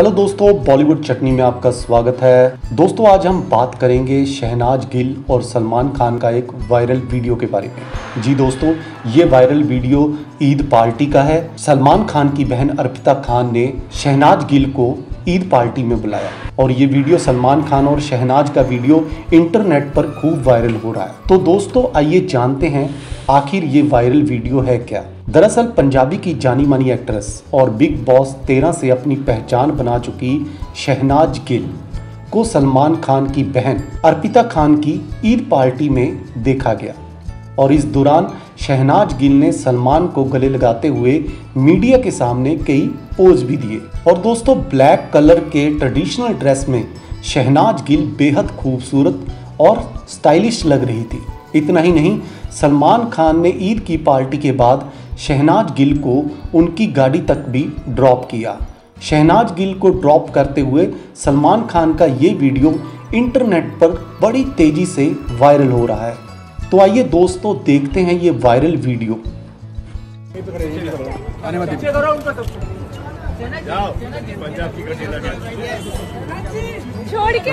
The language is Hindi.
हेलो दोस्तों, बॉलीवुड चटनी में आपका स्वागत है। दोस्तों, आज हम बात करेंगे शहनाज गिल और सलमान खान का एक वायरल वीडियो के बारे में। जी दोस्तों, ये वायरल वीडियो ईद पार्टी का है। सलमान खान की बहन अर्पिता खान ने शहनाज गिल को ईद पार्टी में बुलाया और ये वीडियो सलमान खान और शहनाज का वीडियो इंटरनेट पर खूब वायरल हो रहा है। तो दोस्तों, आइए जानते हैं आखिर ये वायरल वीडियो है क्या। दरअसल, पंजाबी की जानी मानी एक्ट्रेस और बिग बॉस तेरह से अपनी पहचान बना चुकी शहनाज गिल को सलमान खान की बहन अर्पिता खान की ईद पार्टी में देखा गया। और इस दौरान शहनाज गिल ने सलमान को गले लगाते हुए मीडिया के सामने कई पोज भी दिए। और दोस्तों, ब्लैक कलर के ट्रेडिशनल ड्रेस में शहनाज गिल बेहद खूबसूरत और स्टाइलिश लग रही थी। इतना ही नहीं, सलमान खान ने ईद की पार्टी के बाद शहनाज गिल को उनकी गाड़ी तक भी ड्रॉप किया। शहनाज गिल को ड्रॉप करते हुए सलमान खान का ये वीडियो इंटरनेट पर बड़ी तेज़ी से वायरल हो रहा है। तो आइए दोस्तों देखते हैं ये वायरल वीडियो छोड़ के